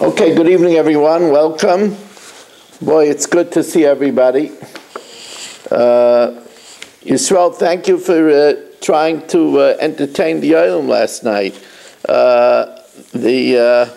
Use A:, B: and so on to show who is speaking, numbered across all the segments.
A: Okay, good evening, everyone. Welcome. Boy, it's good to see everybody. Uh, Yisrael, thank you for uh, trying to uh, entertain the Olam last night. Uh, the uh,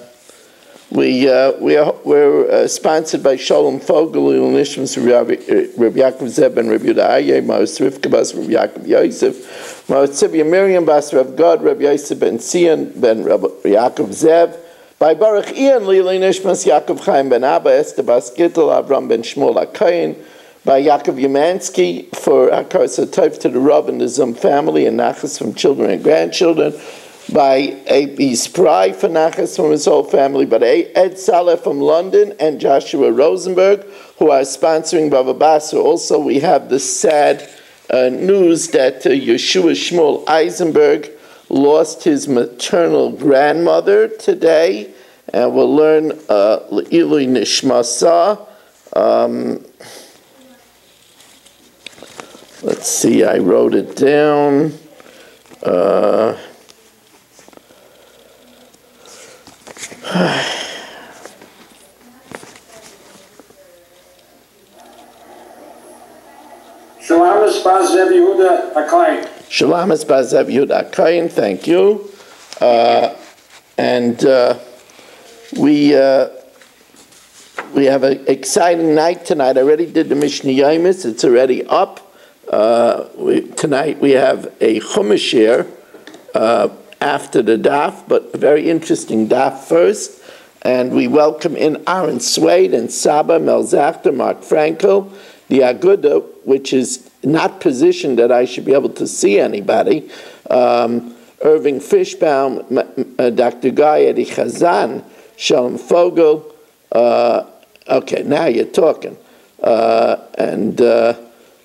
A: we uh, we are we're uh, sponsored by Shalom Fogel Nishmas Rabbi Yaakov Zeb and Rabbi Aryeh, Maos Rivka Rabbi Yaakov Yosef, Maos Tzivya Miriam Bas God, Rabbi Yosef Ben Sion Ben Rabbi Yaakov Zeb. By Baruch Ian Lili Nishmas Yaakov Chaim Ben Abba Esther Bas Gittel Avram Ben Shmuel HaKayin by Yaakov Yemansky for Akar Satayv to the Rav and the Zum family and Nachas from children and grandchildren by A.B. Spry for Nachas from his whole family, but Ed Saleh from London and Joshua Rosenberg who are sponsoring Bava Basra. Also, we have the sad uh, news that uh, Yeshua Shmuel Eisenberg lost his maternal grandmother today, and we'll learn uh, Le'ilui Nishmasa. Um, let's see, I wrote it down. Uh,
B: Shalom Esbaz Yehuda Akayin.
A: Shalom Esbaz Yehuda Akayin, thank you. Uh, and uh, we uh, we have an exciting night tonight. I already did the Mishnah Yomis. It's already up. Uh, we, tonight we have a Chumash uh, after the daf, but a very interesting daf first. And we welcome in Aaron Swade and Saba Melzachter, Mark Frankel, the Aguda, which is not positioned that I should be able to see anybody. Um, Irving Fishbaum, uh, Dr. Guy Eddie Chazan, Shalom Fogel. Uh, okay, now you're talking. Uh, and uh,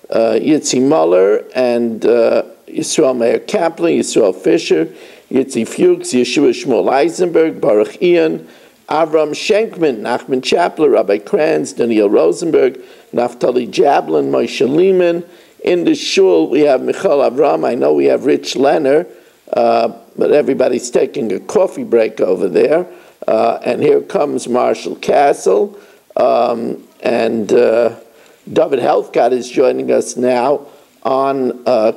A: uh, Yitzi Muller and uh, Yisrael Meir Kaplan, Yisrael Fisher, Yitzi Fuchs, Yeshua Shmuel Eisenberg, Baruch Ian, Avram Schenkman, Nachman Chapler, Rabbi Kranz, Daniel Rosenberg, Naftali Jablin, Moshe Lehman. In the shul, we have Michal Avram. I know we have Rich Lenner, uh, but everybody's taking a coffee break over there. Uh, and here comes Marshall Castle. Um, and uh, David Helfgott is joining us now on uh,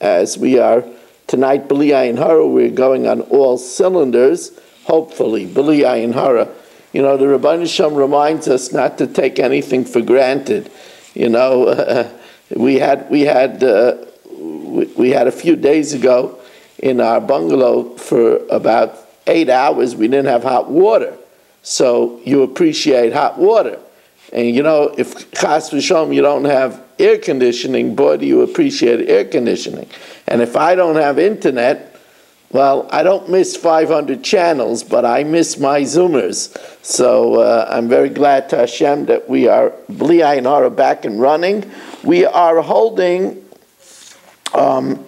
A: as we are tonight, B'li Ayin Hara. We're going on all cylinders hopefully. B'li Ayin Hara. You know, the Rabban Shem reminds us not to take anything for granted. You know, uh, we had we had uh, we, we had a few days ago in our bungalow for about eight hours. We didn't have hot water, so you appreciate hot water. And you know, if chas v'shom you don't have air conditioning, boy, do you appreciate air conditioning. And if I don't have internet, well, I don't miss 500 channels, but I miss my Zoomers. So uh, I'm very glad to Hashem that we are, Bli Ayin Hara, back and running. We are holding um,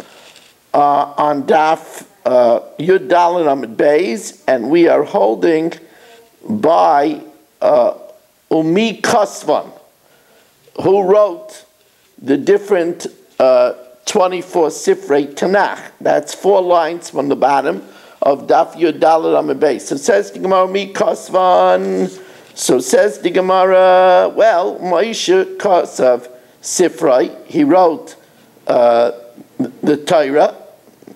A: uh, on Daf Yud Dalin Amid Beis, and we are holding by uh, Umi Kasvan, who wrote the different uh, 24 Sifrei Tanakh. That's four lines from the bottom of Daf Yud Dalet Amid Beis. So says the Gemara, Kasvan. So says the Gemara, well, Moshe Kosav Sifrei, he wrote uh, the Torah,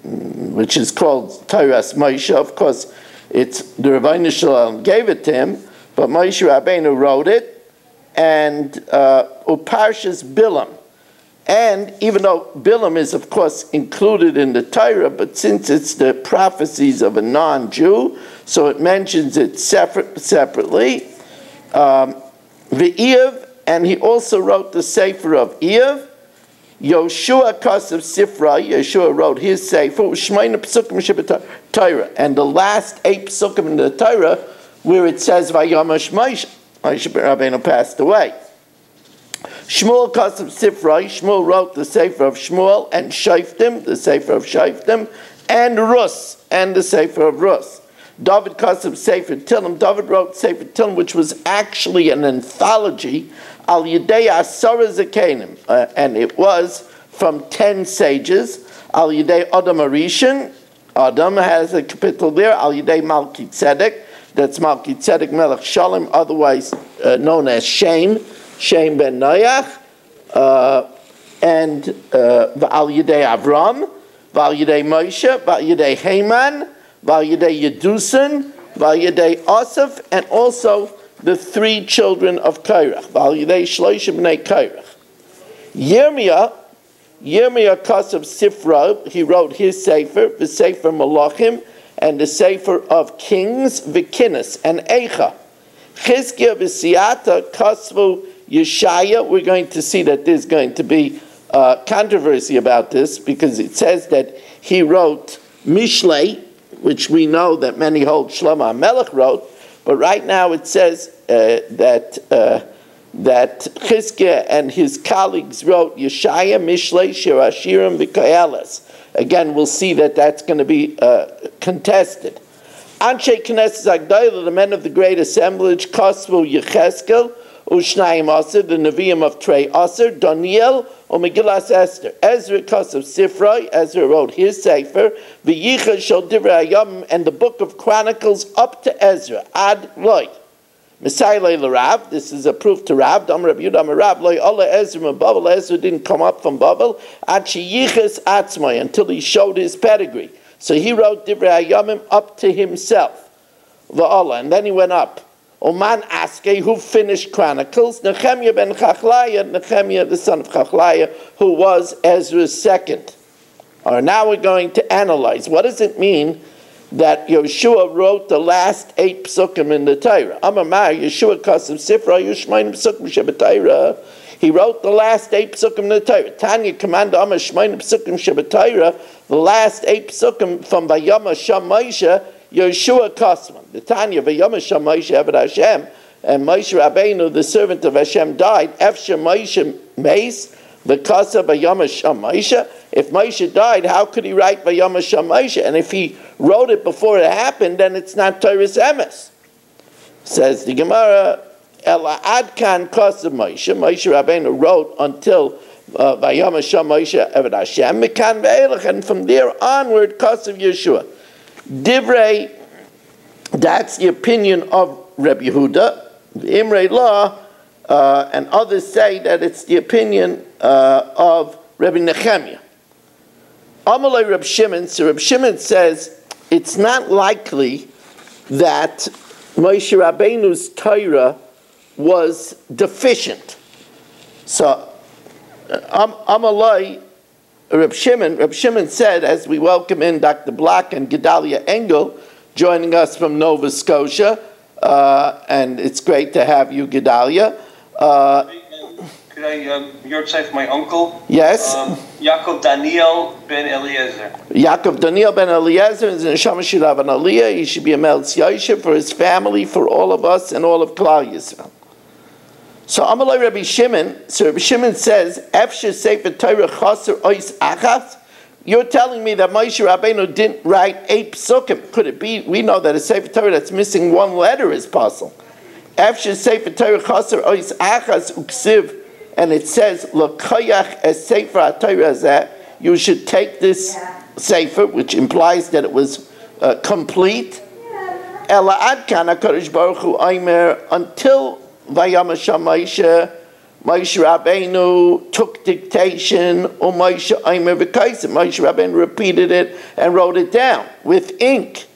A: which is called Toras Moshe. Of course, it's the Rabbi Shalom gave it to him, but Moshe Rabbeinu wrote it, and uh, Uparshas Bilam. And even though Bilam is, of course, included in the Torah, but since it's the prophecies of a non Jew, so it mentions it separate, separately. Um, the and he also wrote the Sefer of Eiv. Yoshua Kasav Sifra, Yeshua wrote his Sefer, Shemaina Psukim Torah. And the last eight Psukim in the Torah, where it says, Vayamash Moshe, Moshe Rabbeinu passed away. Shmuel Kasav Sifra, Shmuel wrote the Sefer of Shmuel and Shaftim, the Sefer of Shaftim, and Rus, and the Sefer of Rus. David Kasav Sefer Tilim, David wrote Sefer Tilim, which was actually an anthology, Al Yedei Asara Zakenim, uh, and it was from ten sages, Al Yedei Adam Arishan, Adam has a capital there, Al Yedei Malki Tzedek, That's Malki Tzedek Melech Shalom, otherwise uh, known as Shem, Shem ben Noach, uh, and uh, Va'al Yidei Avram, Va'al Yidei Moshe, Va'al Yidei Haman, Va'al Yidei Yedusin, Va'al Yidei Asaf, and also the three children of Kairach, Va'al Yidei Shloshim B'nei Kairach. Yirmiyah, Yirmiyah Kasav Sifra, he wrote his Sefer, the Sefer Malachim, and the Sefer of Kings, Vikinus, and Eicha. Chizkiah V'Siata Kasvu Yeshaya, we're going to see that there's going to be uh, controversy about this because it says that he wrote Mishlei, which we know that many hold Shlomo Melech wrote, but right now it says uh, that uh, that Chizkiah and his colleagues wrote Yeshaya, Mishlei, Shirashirim, V'Koyeles. Again, we'll see that that's going to be uh, contested. Anshe Knesset Agdayla, the men of the great assemblage, Kosvu Yecheskel, Ushnayim Aser, the Nevi'im of Trey Aser, Daniel, or Megillas Esther. Ezra Kosav Sifroi, Ezra wrote his Sefer, V'yicha Shal Divrei and the book of Chronicles up to Ezra, Ad Loi. Messiah Rav, this is a proof to Rav, Dam Rab Yudam Rav, Loi Ola Ezra Babel, Ezra didn't come up from Babel, Ad Sheyiches Atzmai, until he showed his pedigree. So he wrote Divrei Hayomim up to himself, Va'ola, and then he went up. Oman Aske, who finished Chronicles, Nehemiah ben Chachlaya, Nehemiah the son of Chachlaya, who was Ezra's second. All right, now we're going to analyze. What does it mean that Yeshua wrote the last eight psukim in the Torah? Amamar, Yeshua Kasim Sifra, Yushmaim Psukim Shabbatayra. He wrote the last eight psukim in the Torah. Tanya command Amar Shmaim Psukim Shabbatayra, the last eight psukim from Vayama Sham Yeshua Kosman. The Tanya Vayama Sham Moshe Eved Hashem, and Moshe Rabbeinu, the servant of Hashem, died. Efshe Moshe Mace, the Kasa Vayama Sham Moshe. If Moshe died, how could he write Vayama Sham Moshe? And if he wrote it before it happened, then it's not Toras Emes. Says the Gemara, Ela Adkan Kasa Moshe. Moshe Rabbeinu wrote until uh, Vayama Sham Moshe Eved Hashem, Mekan Ve'elach, and from there onward, Kasa Yeshua. Divrei, that's the opinion of Reb Yehuda. The Imre Law uh, and others say that it's the opinion uh, of Rabbi Nehemiah. Amalei Reb Shimon, so Reb Shimon says it's not likely that Moshe Rabbeinu's Torah was deficient. So um, Amalei Reb Shimon, Reb Shimon said, as we welcome in Dr. Block and Gedalia Engel joining us from Nova Scotia, uh, and it's great to have you, Gedalia. Uh,
C: Could I, um, your side my uncle?
A: yes,
C: Um, Yaakov Daniel ben Eliezer.
A: Yaakov Daniel ben Eliezer is in Neshama Shirav and Aliyah. He should be a Meltz Yosef for his family, for all of us, and all of Klal Yisrael. So Amalei Rabbi Shimon, so Rabbi Shimon says, Efshe Sefer Torah Chaser Ois Achas. You're telling me that Moshe Rabbeinu didn't write eight psukim. Could it be? We know that a Sefer Torah that's missing one letter is possible. Efshe Sefer Torah Chaser Ois Achas Uksiv, and it says L'koyach es Sefer HaTorah. You should take this Sefer, which implies that it was uh, complete. Ela Adkan HaKadosh Baruch Hu Aimer until Vayama Moshe, Moshe Rabbeinu took dictation, or Moshe Aimer. Moshe Rabbeinu repeated it and wrote it down with ink.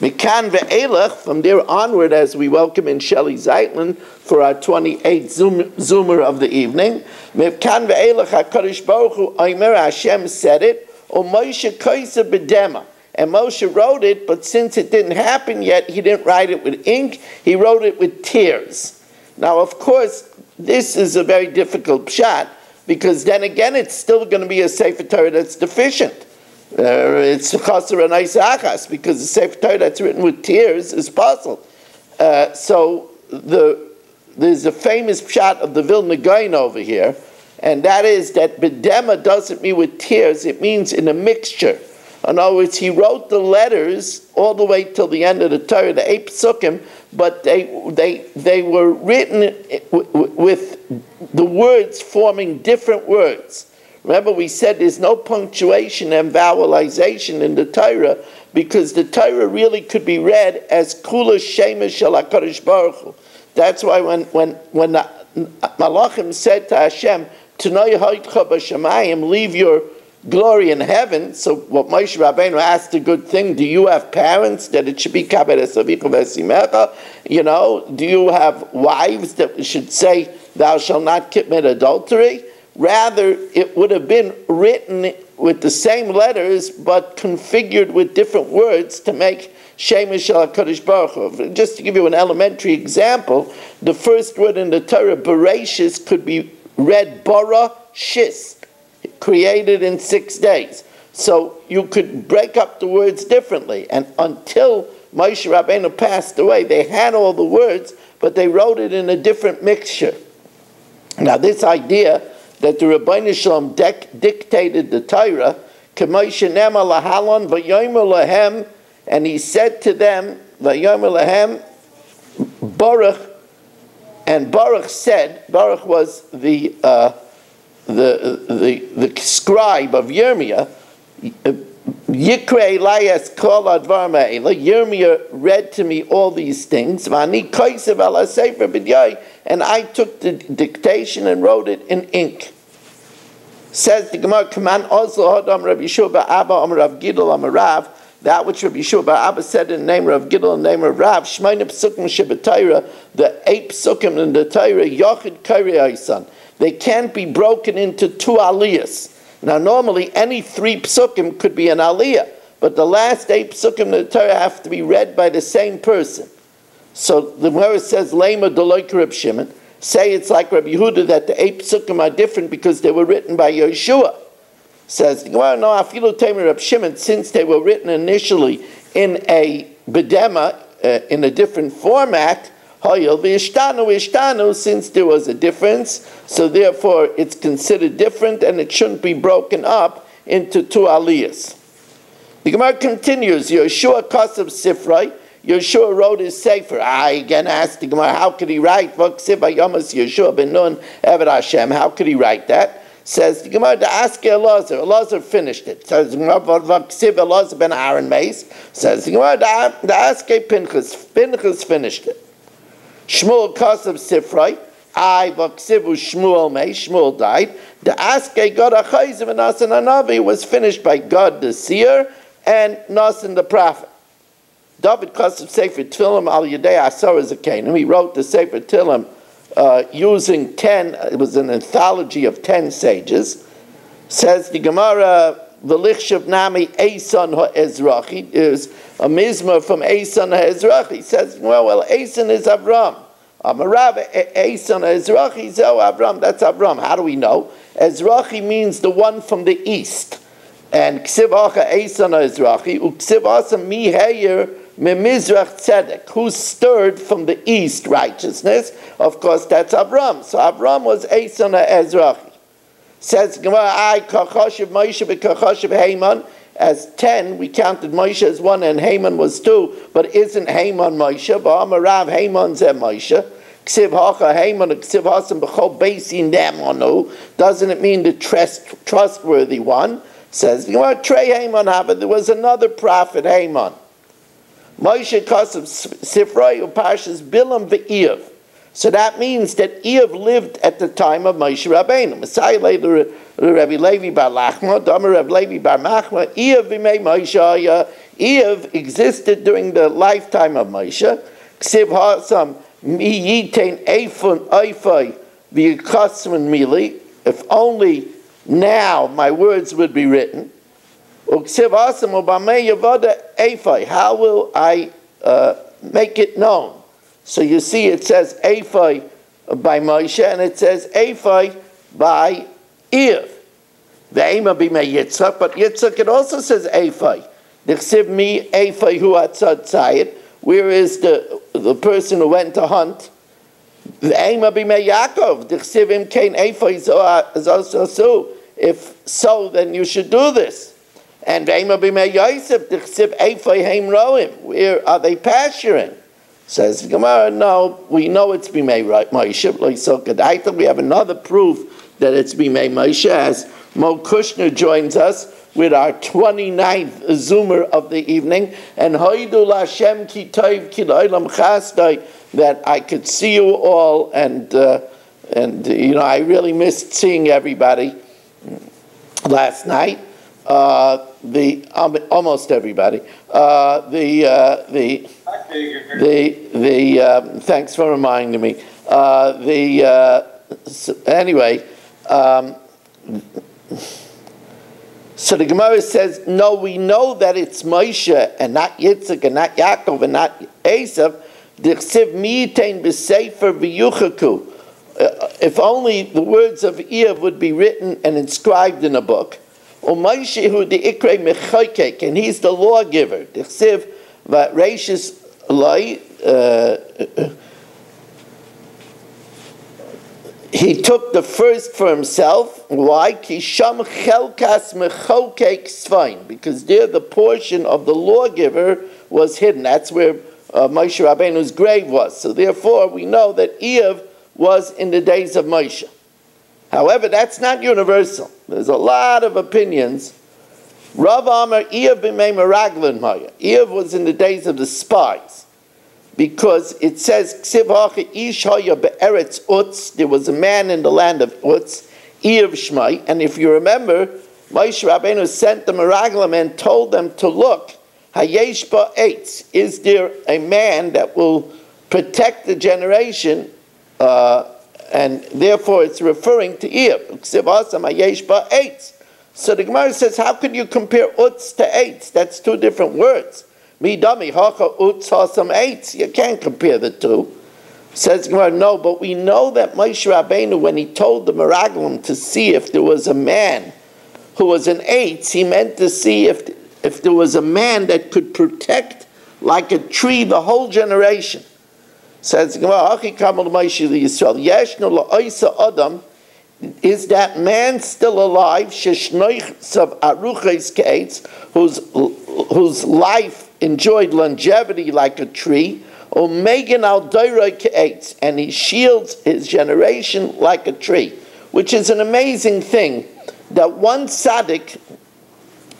A: Mikan ve'elach, from there onward, as we welcome in Shelley Zeitlin for our 28th Zoom, Zoomer of the evening, Mikan ve'elach HaKadosh Baruch Hu, Aimer Hashem said it, or Moshe Kaisa B'dema. And Moshe wrote it, but since it didn't happen yet, he didn't write it with ink, he wrote it with tears. Now, of course, this is a very difficult shot because then again, it's still going to be a Sefer Torah that's deficient. Uh, it's chaser and achas because the Sefer Torah that's written with tears is pasul. Uh, so the there's a famous shot of the Vilna Gaon over here, and that is that bedema doesn't mean with tears; it means in a mixture. In other words, he wrote the letters all the way till the end of the Torah, the eight psukim, but they, they, they were written with the words forming different words. Remember, we said there's no punctuation and vowelization in the Torah because the Torah really could be read as Kula Shemesh Shalakarish Baruch Hu. That's why when, when, when Malachim said to Hashem, B'Shamayim, leave your glory in heaven. So what Moshe Rabbeinu asked a good thing, do you have parents that it should be? You know, do you have wives that should say, thou shalt not commit adultery? Rather, it would have been written with the same letters, but configured with different words to make Shemesh al Kadosh Baruch. Just to give you an elementary example, the first word in the Torah, Bereshis, could be read Bara Shis, created in six days. So you could break up the words differently. And until Moshe Rabbeinu passed away, they had all the words, but they wrote it in a different mixture. Now, this idea that the Rabbeinu Shalom dictated the Torah, lahalon and he said to them, lahem, Baruch, and Baruch said, Baruch was the, uh, the, the, the scribe of Yirmiyah, Yikre Elias Kol Advar Me'ela, Yirmiyah read to me all these things, Vani Koisev Ala Sefer B'dyai, and I took the dictation and wrote it in ink. Says the Gemara, Kaman also Hodam Rabbi Yeshua Abba Am Rav Gidol Am Rav, that which Rabbi Yeshua Abba said in the name of Gidol and the name of Rav, Shmeine Psukim Shebetayra, the eight Psukim in the Torah, Yochid Kari Aisan. They can't be broken into two aliyahs. Now, normally, any three psukim could be an aliyah, but the last eight psukim in the Torah have to be read by the same person. So the Gemara says, Lema Deloik Reb Shimon. Say it's like Rabbi Yehuda that the eight psukim are different because they were written by Yeshua. Says the Gemara, no, Afilu Tamer Reb Shimon, since they were written initially in a bedema, uh, in a different format, Hoyel v'ishtanu ishtanu, since there was a difference, so therefore it's considered different and it shouldn't be broken up into two aliyahs. The Gemara continues, Yeshua Kosav Sifrai, Yeshua wrote his Sefer. I again asked the Gemara, how could he write? Yeshua ben Nun, Hashem, how could he write that? Says the Gemara, to ask Elazar. Elazar finished it. Says the Gemara, Elazar ben Aaron Mace. Says the Gemara, to ask Pinchas. Pinchas finished it. Shmuel Kosav Sifrai, I Vaksivu Shmuel May, Shmuel died. The Aske God Achayzim and Nasan Anavi was finished by God the seer and Nasan the prophet. David Kosav Sefer Tfilim al Yadei Asar Zakanim, he wrote the Sefer Tilim uh, using 10, it was an anthology of 10 sages. Says the Gemara, the Velichshav Nami Eson HaEzrachi, is a mizmah from Eson HaEzrachi. Says, well, well, Eson is Avram. Amarav Eson HaEzrachi, Zo oh, Avram, that's Avram. How do we know? Ezrachi means the one from the east. And Ksiv Acha Eson HaEzrachi, Uksiv Asa Miheyer Memizrach Tzedek, who stirred from the east righteousness. Of course, that's Avram. So Avram was Eson HaEzrachi. Says Gemara, I kachoshev Moshe bekachoshev Haman. As ten, we counted Moshe as one, and Haman was two. But isn't Haman Moshe? Ba'amarav Haman ze Moshe. Ksiv hacha Haman ksiv hasam b'chol beisin. Doesn't it mean the trust, trustworthy one? Says you know, Trey Haman have There was another prophet Haman. Moshe kasav sifroi upashas bilam ve'iv. So that means that Ev lived at the time of Moshe Rabbeinu. Messiah later, Rabbi Levi bar Lachma, Dama Rabbi Levi bar Machma, Ev b'mei Moshe, Ev existed during the lifetime of Moshe. Ksiv ha'asam mi yitain eifun eifai v'yikasman mili. If only now my words would be written. Uksiv ha'asam ubamei yavada eifai. How will I uh, make it known? So you see, it says Ephai by Moshe, and it says Ephai by Ev. The Ema be me Yitzchak, but Yitzchak it also says Ephai. Dichsiv me Ephai hu atzad tzayit. Where is the the person who went to hunt? The Ema be me Yaakov. Dichsiv im kain Ephai so If so, then you should do this. And Ema be me Yosef. Dichsiv Ephai heim roim. Where are they pasturing? Says Gemara, no, we know it's Bimei Moshe. Like so Kedaita. We have another proof that it's Bimei Moshe as Mo Kushner joins us with our 29th Zoomer of the evening. And Hoidu Lashem Ki Tov Ki Chasdai, that I could see you all, and, uh, and you know, I really missed seeing everybody last night. Uh, the um, almost everybody. Uh, the uh, the the the um, thanks for reminding me. Uh, the uh, anyway. Um, so the Gemara says, no, we know that it's Moshe and not Yitzchak and not Yaakov and not Esav. Uh, If only the words of Iyov would be written and inscribed in a book. And he's the lawgiver. Dichsiv v'reishis loy, uh, he took the first for himself. Why? Because there the portion of the lawgiver was hidden. That's where uh, Moshe Rabbeinu's grave was. So therefore, we know that Iyov was in the days of Moshe. However, that's not universal. There's a lot of opinions. Rav Amar Iyov b'mei meraglan maya. Iyov was in the days of the spies because it says "Ksiv hacha ish haya be'eretz Utz. There was a man in the land of Utz, Iyov Shmai, and if you remember, Moshe Rabbeinu sent the Meraglim and told them to look. Hayesh ba'etz. Is there a man that will protect the generation? Uh, and therefore, it's referring to Iyov. Ksiv hasam hayesh ba'etz. So the Gemara says, how can you compare Utz to Eitz? That's two different words. Midami hacha utz hasam eitz. You can't compare the two. Says Gemara, no, but we know that Moshe Rabbeinu, when he told the Meraglim to see if there was a man who was an eitz, he meant to see if if there was a man that could protect like a tree the whole generation. Says Gemara, Achi kamal Moshe Yisrael. Yeshnu la'oisa adam. Is that man still alive? of aruches keitz, whose whose life enjoyed longevity like a tree, or Megan al keitz, and he shields his generation like a tree, which is an amazing thing that one tzaddik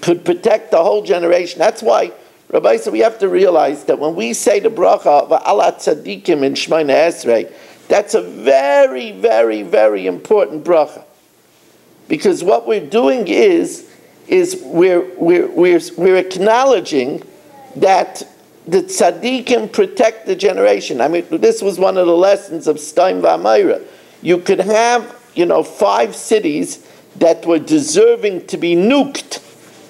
A: could protect the whole generation. That's why, Rabbi said, we have to realize that when we say the bracha Allah tzaddikim in Shemona Esrei, that's a very, very, very important bracha. Because what we're doing is, is we're, we're, we're, we're acknowledging that the tzaddikim protect the generation. I mean, this was one of the lessons of Stein V'Amayra. You could have, you know, five cities that were deserving to be nuked,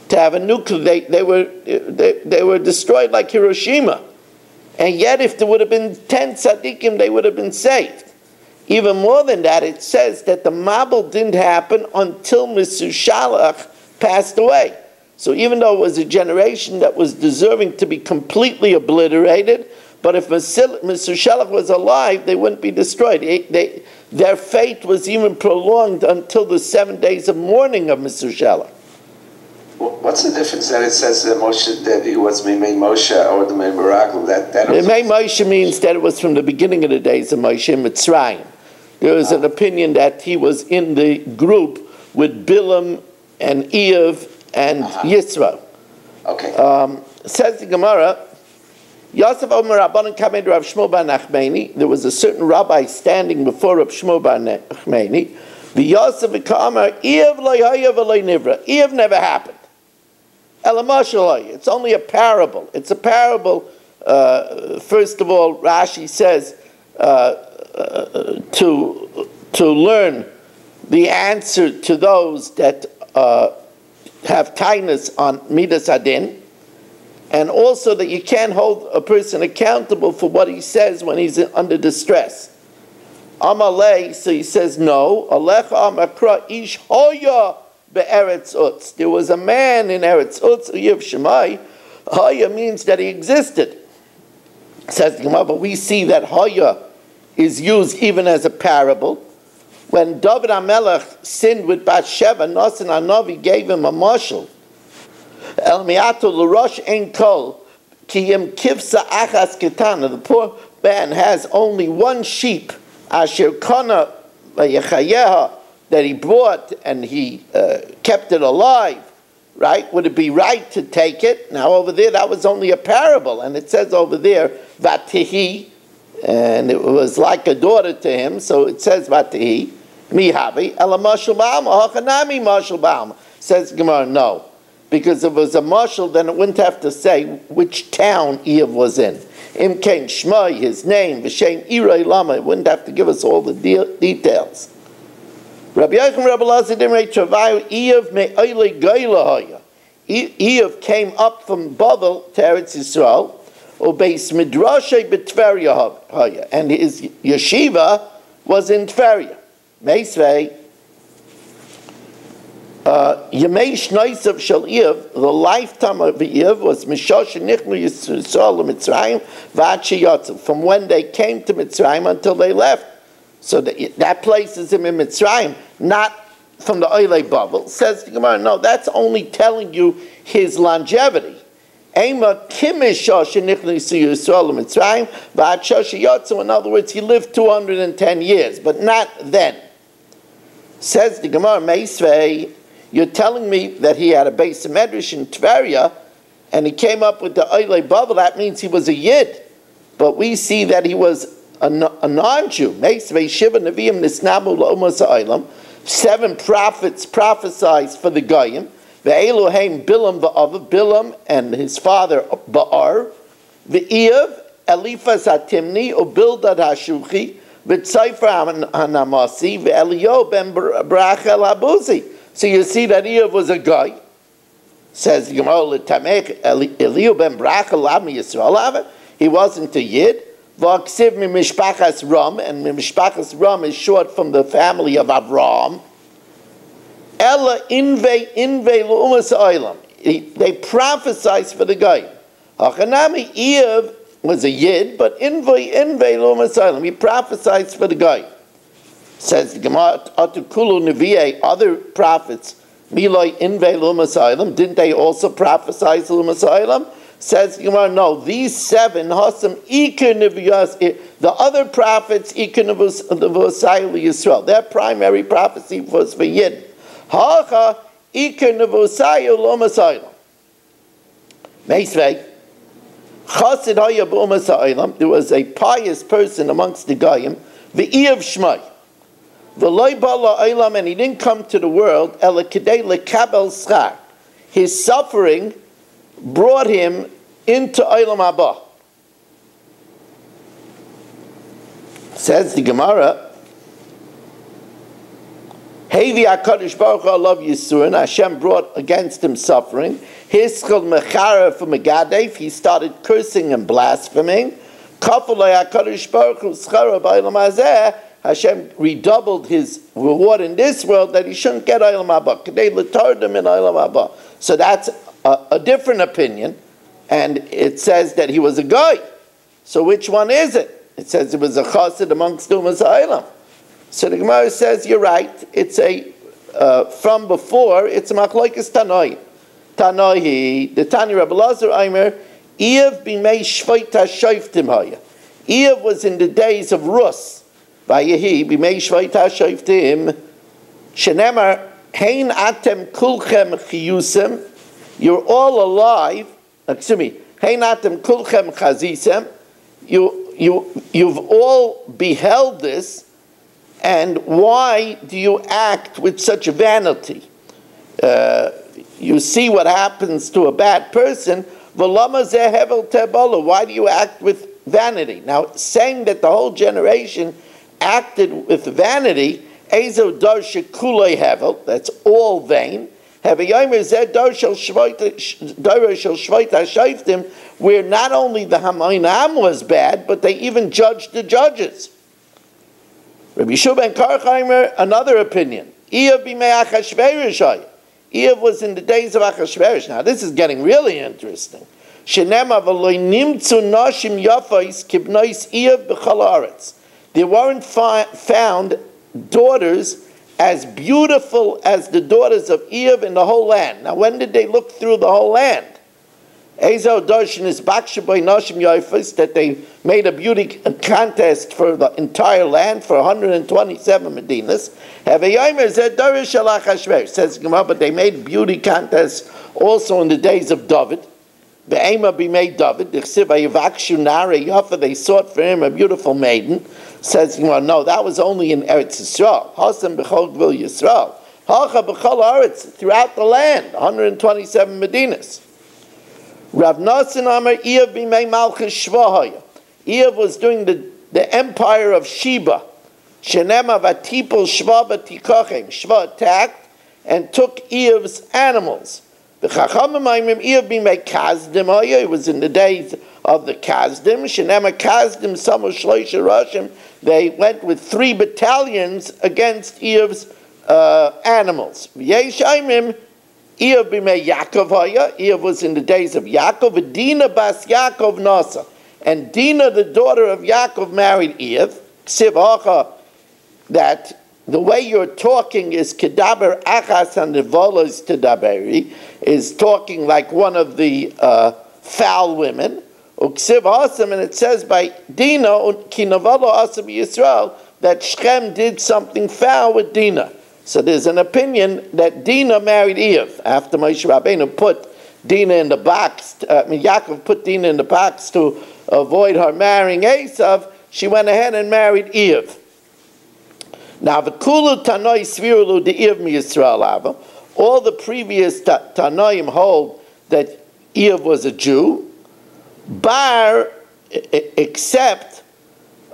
A: to have a nuclear, they, they, were, they, they were destroyed like Hiroshima. And yet, if there would have been 10 tzaddikim, they would have been saved. Even more than that, it says that the Mabul didn't happen until Misushalach passed away. So even though it was a generation that was deserving to be completely obliterated, but if Misushalach was alive, they wouldn't be destroyed. They, they, their fate was even prolonged until the seven days of mourning of Misushalach.
D: What's the difference that it says that Moshe that it was made Moshe or the miracle that that
A: The Mei Moshe means that it was from the beginning of the days of Moshe in Mitzrayim. There is an opinion that he was in the group with Bilam and Iyov and Yisro.
D: okay
A: Um, says the Gemara, Yosef Omer Rabbanan Kamed Rav Shmuel Bar Nachmani. There was a certain rabbi standing before Rav Shmuel Bar Nachmani. The Yosef Kamer Iyov lo Yayav lo Nivra. Iyov never happened. It's only a parable. It's a parable. Uh, first of all, Rashi says uh, uh, to to learn the answer to those that uh, have kindness on midas adin, and also that you can't hold a person accountable for what he says when he's under distress. Amalei, so he says no. Alecha amakra ish hoya be'eretz utz. There was a man in Eretz Utz, Yiv Shemai. Hoya means that he existed. Says the Gemara, but we see that hoya is used even as a parable. When David HaMelech sinned with Bathsheba, Nasan Hanavi gave him a mashal. El miato l'rosh ein kol, ki im kivsa achas ketana. The poor man has only one sheep, asher kana yechayeha, that he brought and he uh, kept it alive. right? Would it be right to take it? Now over there, that was only a parable, and it says over there, Vatihi, and it was like a daughter to him, so it says Vatihi, Mihavi, Ela Mashal Ba'alma, Hachanami Ba'alma. Says Gemara, no. Because if it was a mashal, then it wouldn't have to say which town Eve was in. Im Kain Shmai, his name, V'Shem Irei Lama, it wouldn't have to give us all the de- details. Rabbi Yochanan Rabbi Lazar Dimrei Travayu Eve me Oile Goyla Eve came up from Babel to Eretz Yisrael, Beis Midrashay B'Tveria Haya, and his yeshiva was in Tveria. Meisvei, uh, Yemei Shnaisav Shal Iev, the lifetime of Iev was Mishosh Nichnu Yisrael Mitzrayim V'Achi Yotzav, from when they came to Mitzrayim until they left. So that, that places him in Mitzrayim, not from the Oile bubble. Says the Gemara, no, that's only telling you his longevity. In other words, he lived 210 years, but not then. Says the Gemara, Meisvei, you're telling me that he had a base of medrash in Tveria, and he came up with the Oile bubble. That means he was a Yid. But we see that he was a, a non-Jew. Seven prophets prophesied for the Goyim. Elohim Bilam Va'av, Bilam and his father Ba'ar. Eiv, Eliphaz HaTimni, Ubildad HaShuchi, V'tzayfer HaNamasi, V'Elio Ben Brachel. So you see that Eiv was a guy. Says Gemara Eliu ben Bracha Lam Yisrael He wasn't a Yid. V'aksiv mi mishpachas Ram, and mishpachas Ram is short from the family of Avram. Ella inve inve lu'umas oilam. They prophesied for the guy. Hachanami Eiv was a Yid, but inve inve lu'umas oilam. He prophesied for the guy. Says the Gemara, Atukulu Nevi'e, other prophets, Miloi Inve Lumasailam, didn't they also prophesy Lumasailam? Says the Gemara, no, these seven, Hasam eh, the other prophets, Iker Nevusayil Yisrael, their primary prophecy was for Yid. Hacha Iker Nevusayil Lumasailam. Meisvei, Chasid Hayab there was a pious person amongst the Goyim, the of Shmai. The And he didn't come to the world, his suffering brought him into Eilam Abba. Says the Gemara, Hevi HaKadosh Baruch Hu Yisurin, Hashem brought against him suffering. Hiskal Mechara from Megadef, he started cursing and blaspheming. Kafalei HaKadosh Baruch Hu Schara B'Eilam Hazeh, Hashem redoubled his reward in this world that he shouldn't get Olam Haba. They letard him in Olam Haba. So that's a, a, different opinion, and it says that he was a guy. So which one is it? It says it was a chassid amongst Umas Olam. So the Gemara says you're right. It's a uh, from before. It's a machlokes tanoi. Tanoi. The Tani Rabbi Lazar Aimer. Iev b'mei shvayta shoiftim haya. Iev was in the days of Rus. Vayehi b'mei shvaita shoftim shenemar hein atem kulchem chiyusem you're all alive. Excuse me. Hein atem kulchem chazisem. You you you've all beheld this. And why do you act with such vanity? Uh, you see what happens to a bad person. Why do you act with vanity? Now saying that the whole generation acted with vanity, that's all vain. Where not only the Hamoinam was bad, but they even judged the judges. Rabbi Shuban Karchheimer, another opinion. Iyov was in the days of Achashverosh. Now this is getting really interesting. There weren't found daughters as beautiful as the daughters of Eve in the whole land. Now, when did they look through the whole land? Ezo Darshan is Bakshaboy Nashim Yoifis that they made a beauty contest for the entire land for 127 Medinas. Have a Yomer said Darish Says Gemara, but they made beauty contests also in the days of David. Be'ema b'mei David, d'chsiv ha'yivakshu nare yafa, they sought for him a beautiful maiden. Says, know, no, that was only in Eretz Yisrael. Hasam b'chol gvil Yisrael. Hacha b'chol Eretz, throughout the land, 127 Medinas. Rav Nassim Amar Iev b'mei Malchus Shvahaya. Iev was doing the, the empire of Sheba. Shenema vatipul Shva v'tikochem. Shva attacked and took Iev's animals. The Chachamim Aimim Iev b'mei Kazdim Haya. It was in the days of the Kazdim. Shenema Kazdim Samu Shloisha Roshim. They went with three battalions against Iev's uh, animals. Yesh Aimim Iev b'mei Yaakov was in the days of Yaakov. Dina bas Yaakov Nasa. And Dina, the daughter of Yaakov, married Iev. Ksiv that the way you're talking is kedaber achas and nevolos tedaberi, is talking like one of the uh, foul women. Uksiv Hasam, and it says by Dina, kinavalo asam Yisrael, that Shechem did something foul with Dina. So there's an opinion that Dina married Eve after Moshe Rabbeinu put Dina in the box. Uh, I mean, Yaakov put Dina in the box to avoid her marrying Esav. She went ahead and married Eve. Now, the kulu tanoi svirulu de Eve mi Yisrael ava. All the previous ta- tanoim hold that Eve was a Jew, bar e- e- except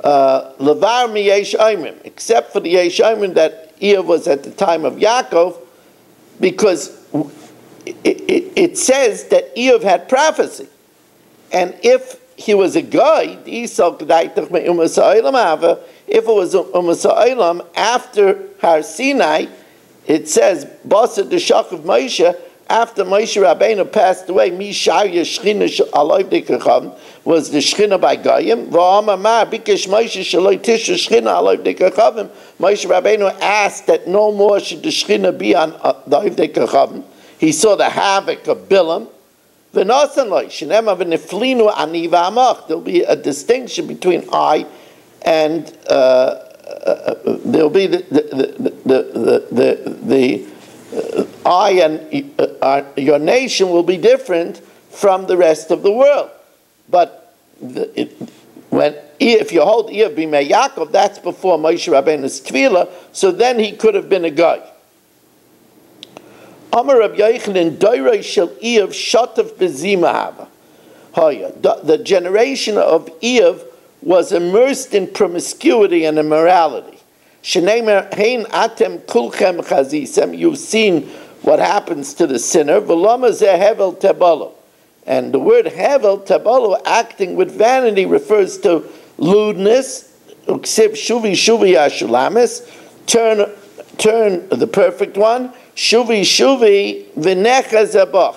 A: uh, levar mi yesh Oimrim, except for the yesh Oimrim that Eve was at the time of Yaakov, because it, it, it says that Eve had prophecy, and if he was a guy, Esau Kedaitach Me'umas Ha'olam Ava, if it was Umas Ha'olam after Har Sinai, it says, Basa Deshach of Moshe, after Moshe Rabbeinu passed away, Mishar Yeshchina Aloiv Dekacham, was the Shechina by Goyim, V'ama Ma, Bikesh Moshe Shaloi Tisha Shechina Aloiv Dekachavim, Moshe Rabbeinu asked that no more should the Shechina be on uh, the Dekachavim. He saw the havoc of Bilam, There'll be a distinction between I and uh, uh, there'll be the the the the, the, the uh, I and uh, your nation will be different from the rest of the world. But it, when if you hold Iev Bimei Yaakov, that's before Moshe Rabbeinu's Tvila, so then he could have been a guy. Amar Rab Yochanan, Doirei Shel Iev Shotav Bezima Hava. The generation of Iev was immersed in promiscuity and immorality. You've seen what happens to the sinner. And the word Hevel Tebalo, acting with vanity, refers to lewdness. Shuvi Shuvi Ashulamis. Turn, turn the perfect one. Shuvi Shuvi V'necha Zabach.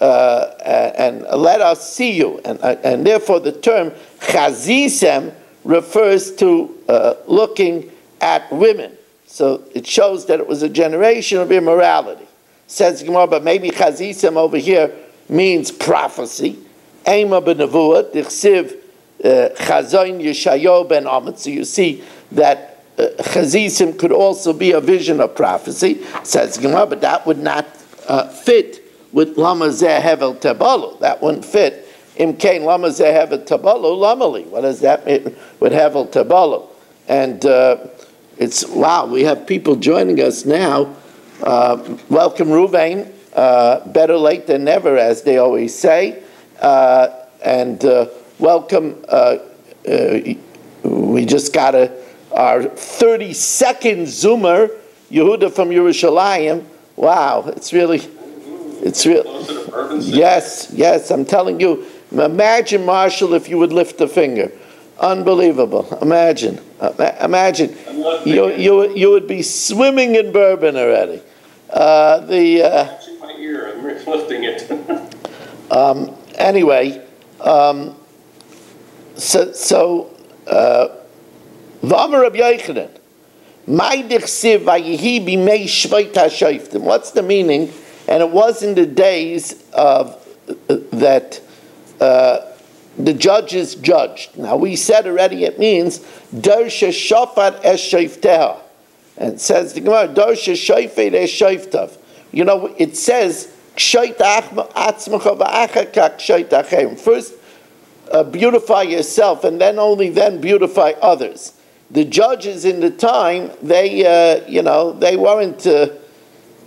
A: Uh, and let us see you. And, uh, and therefore, the term chazisem refers to uh, looking at women. So it shows that it was a generation of immorality. Says Gemara, but maybe chazisem over here means prophecy. Ema b'nevuah, dichsiv chazoin yeshayo ben Amit. So you see that uh, chazisem could also be a vision of prophecy. Says Gemara, but that would not uh, fit with lama zeh hevel tabalu. That wouldn't fit. Im kain lama zeh hevel tabalu lamali. What does that mean with hevel tabalu? And uh, it's wow. We have people joining us now. Uh, welcome, Ruvain. Uh, better late than never, as they always say. Uh, and uh, welcome. Uh, we just got a, our 32nd Zoomer, Yehuda from Yerushalayim. Wow, it's really it's real. Yes, yes, I'm telling you. Imagine, Marshall, if you would lift a finger. Unbelievable. Imagine. Imagine. You, you, you would be swimming in bourbon already. Uh, the. Uh,
E: my ear, I'm lifting it.
A: um, anyway, um, so, so uh, What's the meaning? And it was in the days of uh, that uh, the judge is judged. Now we said already it means Darsha Shofat es Shofteha. And says the Gemara, Darsha Shofet es Shoftav. You know, it says. First, uh, beautify yourself, and then only then beautify others. The judges in the time, they, uh, you know, they weren't uh,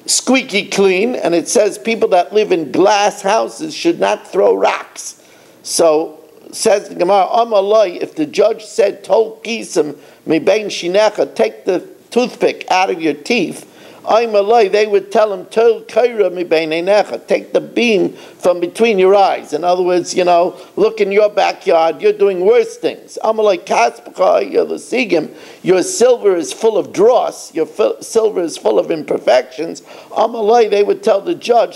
A: squeaky clean, and it says people that live in glass houses should not throw rocks. So says the Gemara, Amalai, if the judge said, Tol kisim mibein shinecha, take the toothpick out of your teeth, Amalai, they would tell him, take the beam from between your eyes. In other words, you know, look in your backyard, you're doing worse things. The sigim, your silver is full of dross, your silver is full of imperfections. I'm Amalai, they would tell the judge,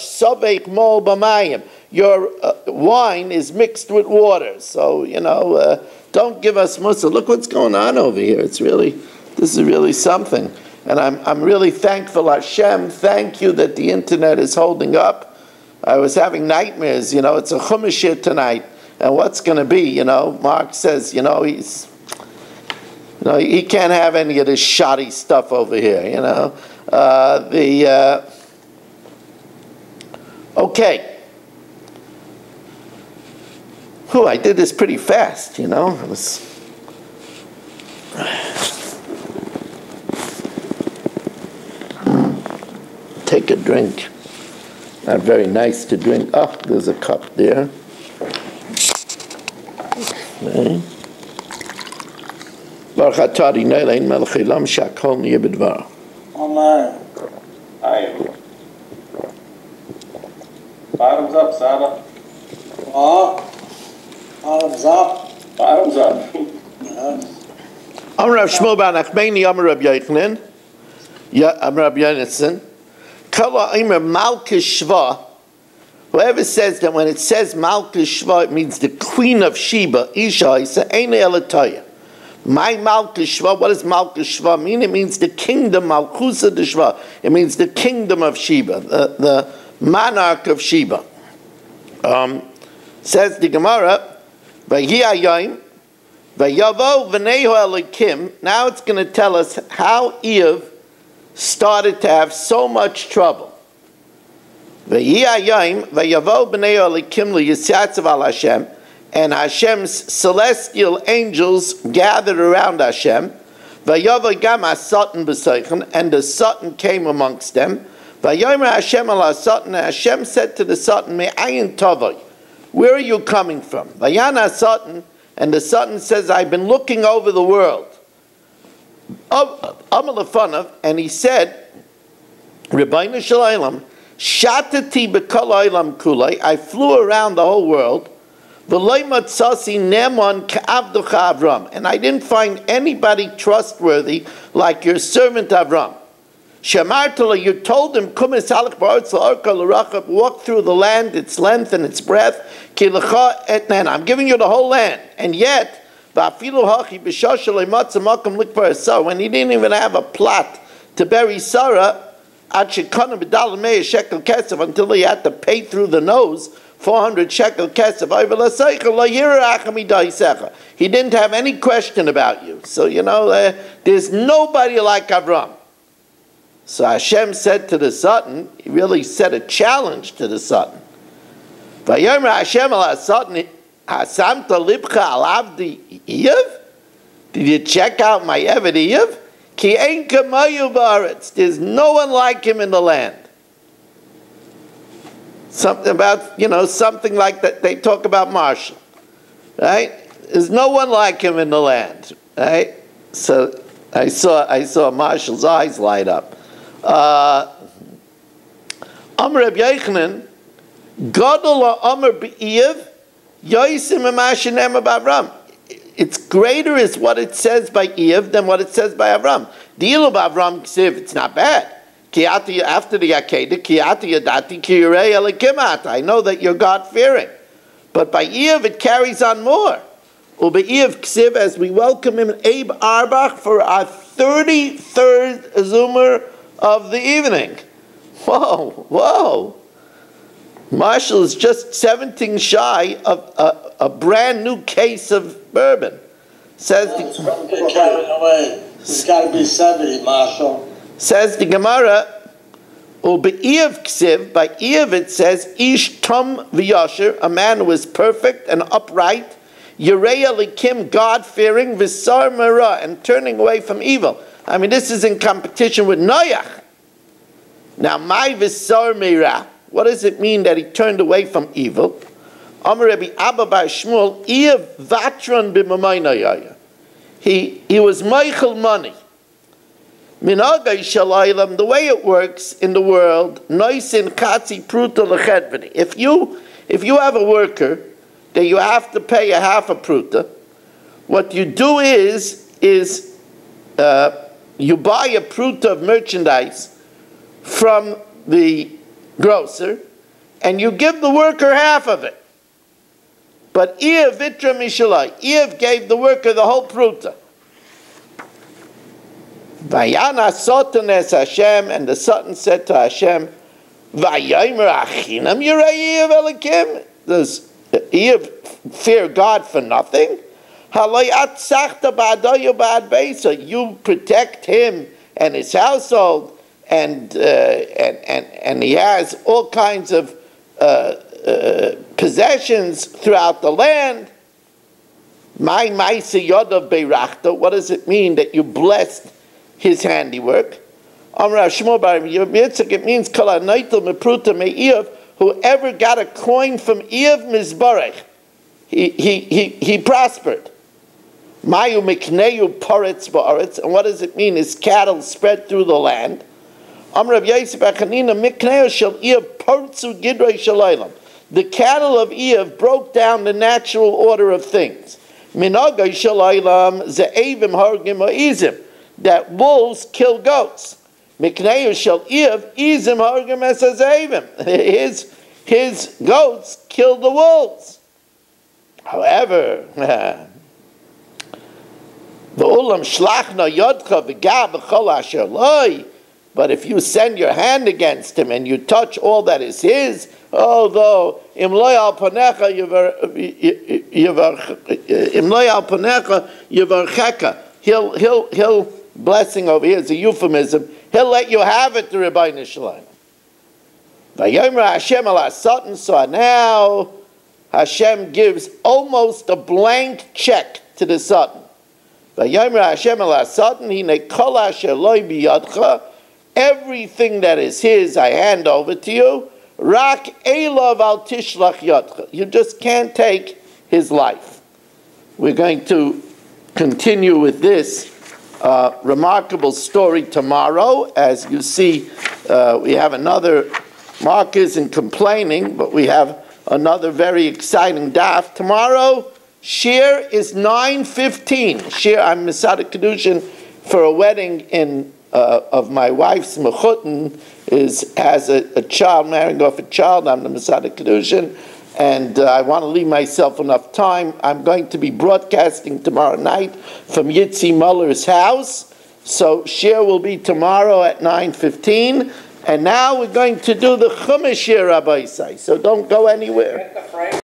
A: your uh, wine is mixed with water. So, you know, uh, don't give us mussar. Look what's going on over here. It's really, this is really something. And I'm, I'm really thankful, Hashem. Thank you that the internet is holding up. I was having nightmares, you know, it's a Chumash here tonight. And what's going to be, you know? Mark says, you know, he's, you know, he can't have any of this shoddy stuff over here, you know. Uh, the, uh, okay. Whew, I did this pretty fast, you know. It was. Take a drink. Not very nice to drink. Oh, there's a cup there. Okay. Baruch atah Adonai Eloheinu melech haolam shakol niyeh b'dvaro.
B: Amen.
E: I am. Bottoms up, Saba.
B: Oh, bottoms up.
E: Bottoms up.
B: Yes.
A: Amar Rav Shmuel bar Nachmani, Amar Rav Yochanan, Ya- Amar Rav Yonason, Kala Imer Malka Shva, whoever says that when it says Malka Shva, it means the queen of Sheba, Isha, Isa, Eine Elataya. My Malka Shva, what does Malka Shva mean? It means the kingdom, Malchusa de Shva. It means the kingdom of Sheba, the, the monarch of Sheba. Um, says the Gemara, Vayi Ayayim, Vayavo v'nehu elikim. Now it's going to tell us how Eve started to have so much trouble. And Hashem's celestial angels gathered around Hashem. And the Satan came amongst them. Hashem Hashem said to the tovoi. Where are you coming from? And the Satan says, I've been looking over the world. Amalafanov, and he said, Rabbeinu Shalaylam, Shatati bekol oilam kulei, I flew around the whole world, v'loy matzasi nemon ka'avducha Avram, and I didn't find anybody trustworthy like your servant Avram. Shamartala, you told him, Kumis halach ba'artz walk through the land, its length and its breadth, ki l'cha etnan. I'm giving you the whole land, and yet, Sarah, when he didn't even have a plot to bury Sarah, until he had to pay through the nose, 400 shekel kesef. He didn't have any question about you. So, you know, uh, there's nobody like Avram. So Hashem said to the Satan, he really set a challenge to the. Vayomer Hashem Satan, Hasamta libcha al avdi Iyov? Did you check out my Eved? Ki ein kamayu ba'aretz. There's no one like him in the land. Something about, you know, something like that. They talk about Marshall, right? There's no one like him in the land, right? So I saw, I saw Marshall's eyes light up. Uh, Amr Reb Yochanan, Gadol Amr Avram. It's greater is what it says by Iyov than what it says by Avram. The Deal of Avram it's not bad. After the Akedah, Kiati Yadati Kirei Elikimat. I know that you're God fearing. But by Iyov it carries on more. Ube'Iyov Ksiv, as we welcome him, Abe Arbach, for our 33rd Zoomer of the evening. Whoa, whoa. Marshall is just 17 shy of a, a brand new case of bourbon. Says the,
B: get carried away. It's got to be 70, Marshall.
A: says the Gemara, Ube'iev ksiv, by Iyov it says, Ish tum v'yasher, a man who is perfect and upright, Yereya likim, God-fearing, v'sar mera, and turning away from evil. I mean, this is in competition with Noach. Now, my v'sar mera, what does it mean that he turned away from evil? Amar Rabbi Abba Bar Shmuel, vatron b'mamaynayaya. He, he was Michael money. Minagay shalaylam, the way it works in the world, noisin katzi pruta lechedveni. If you, if you have a worker that you have to pay a half a pruta, what you do is, is uh, you buy a pruta of merchandise from the grocer, and you give the worker half of it. But Iyov vitra mishalai, Iyov gave the worker the whole pruta. Vayana Sotan es Hashem, and the Satan said to Hashem, Vayomer achinam yirei Iyov elikim. Does Iyov fear God for nothing? You protect him and his household, and, uh, and, and, and he has all kinds of uh, uh, possessions throughout the land. My maisa yodav beirachta. What does it mean that you blessed his handiwork? Amra Shmuel bar. It means kol anaitel mepruta me'iyav. Whoever got a coin from Iyov Mizbarech, he, he, he, he prospered. Mayu mikneyu paretz ba'aretz. And what does it mean? His cattle spread through the land. Yosef Achanina mikneyu shel gidrei shalaylam. The cattle of Iyov broke down the natural order of things. Minagay shalaylam ze'evim hargim. That wolves kill goats. Mikneyu shel Iyov izim hargim His, his goats kill the wolves. However, V'ulam shlachna yodcha v'gab v'chol asher loy. But if you send your hand against him and you touch all that is his, although im loy al panecha im loy al panecha yivarcheka, he'll he'll he'll blessing over here is a euphemism. He'll let you have it the Rabbi Nishalayim. Vayomer Hashem al Satan. So now Hashem gives almost a blank check to the Satan. Vayomer Hashem al Satan. Hine kol asher loy biyadcha. Everything that is his, I hand over to you. Rak elav al tishlach. You just can't take his life. We're going to continue with this uh, remarkable story tomorrow. As you see, uh, we have another. Mark isn't complaining, but we have another very exciting daf tomorrow. Shiur is nine fifteen. Shir, I'm mesader kiddushin for a wedding in uh, of my wife's mechutin is has a, a, child marrying off a child. I'm the mesader kiddushin, and uh, I want to leave myself enough time. I'm going to be broadcasting tomorrow night from Yitzi Muller's house. So share will be tomorrow at 9.15. And now we're going to do the Chumash Rabbi Isai. So don't go anywhere.